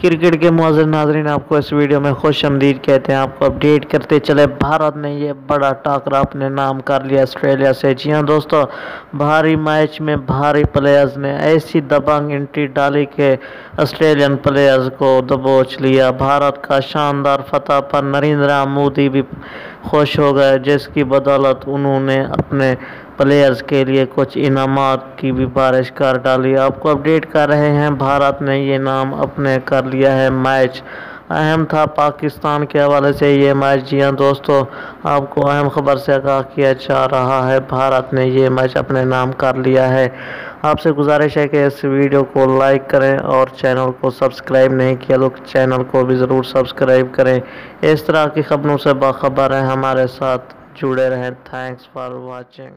Cricket के मौजूद नाजरीन, आपको इस वीडियो में खुश आमदीद कहते हैं। आपको अपडेट करते चले, भारत ने ये बड़ा टाकरा अपने नाम कर लिया ऑस्ट्रेलिया से। जी हाँ दोस्तों, भारी मैच में भारी प्लेयर्स ने ऐसी दबंग एंट्री डाली कि ऑस्ट्रेलियन प्लेयर्स को दबोच लिया। भारत का शानदार फतह पर नरेंद्र मोदी भी खुश हो गए, जिसकी बदौलत उन्होंने अपने प्लेयर्स के लिए कुछ इनाम की भी बारिश कर डाली। आपको अपडेट कर रहे हैं, भारत ने ये नाम अपने कर लिया है मैच अहम था पाकिस्तान के हवाले से ये मैच जी हाँ दोस्तों, आपको अहम खबर से आगाह किया जा रहा है, भारत ने ये मैच अपने नाम कर लिया है। आपसे गुजारिश है कि इस वीडियो को लाइक करें और चैनल को सब्सक्राइब नहीं किया तो चैनल को भी ज़रूर सब्सक्राइब करें। इस तरह की खबरों से बाखबर हैं, हमारे साथ जुड़े रहें। Thanks for watching